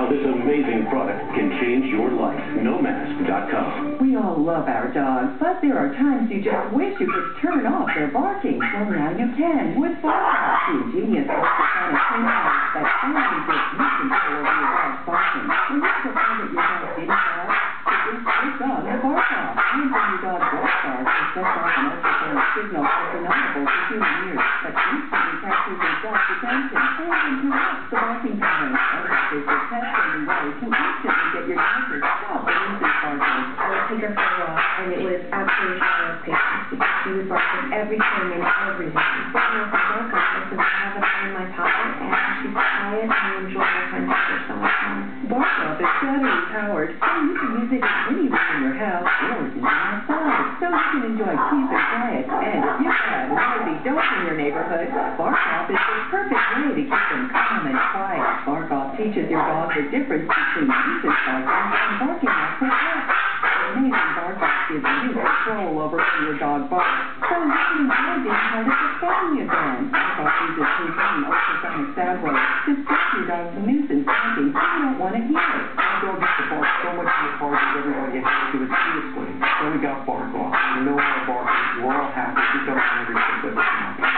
how this amazing product can change your life. NoMask.com. We all love our dogs, but there are times you just wish you could turn off their barking. Well, now you can with Barkoff, the ingenious ultrasonic house that finally gives you control over your dog's barking. When you prefer that your dog didn't bark, so just switch on the Barkoff. And when your dog does bark, it sets off an ultrasonic signal that's inaudible to human ears, but instantly captures your dog's attention and interrupts the barking pattern. Otherwise, is a test-and way to instantly get your dog to stop the nuisance I for a and it was absolutely with she was barking every time and everything. But you know, for Barkoff, I I have it in my pocket, and she's quiet and I enjoy time with her so much fun. Barkoff is battery powered, so you can use it anywhere in your house or even outside. So you can enjoy peace and quiet. And if you've got noisy dogs in your neighborhood, Barkoff is the perfect way to keep them calm and quiet. Barkoff teaches your dog the difference between nuisance barking and barking off the cuff. Amazing Barkoff gives you control over your dog barks, so you can enjoy being part of the family again. Barkoff uses contained ultrasonic sound waves to stop your dog's nuisance barking so you don't want to hear it. My dog used to bark so much in the car that had to do it seriously. So we got bark Barkoff. No more barking. We're all happy. We don't want every kid with us.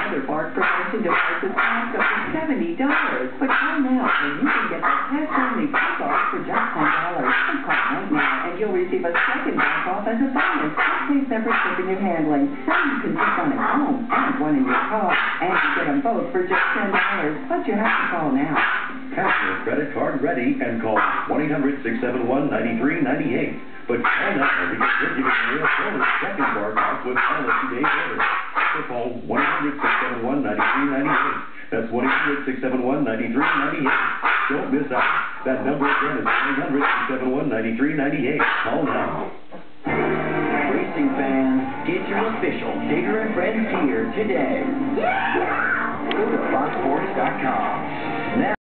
Other bark prevention devices cost up to seventy dollars. But call now and you can get the test-only Barkoff for just ten dollars. Call right now and you'll receive a second Barkoff as a bonus. Separate shipping and handling. So you can take one at home and one in your car. And you get them both for just ten dollars. But you have to call now. Have your credit card ready and call 1-800-671-9398. But call now because we're giving a bonus second Barkoff with all of today's. So call 1-800-671-9398. That's 1-800-671-9398. Don't miss out. That number again is 1-800-671-9398. Call now. Get your official Digger and Friends gear today. Go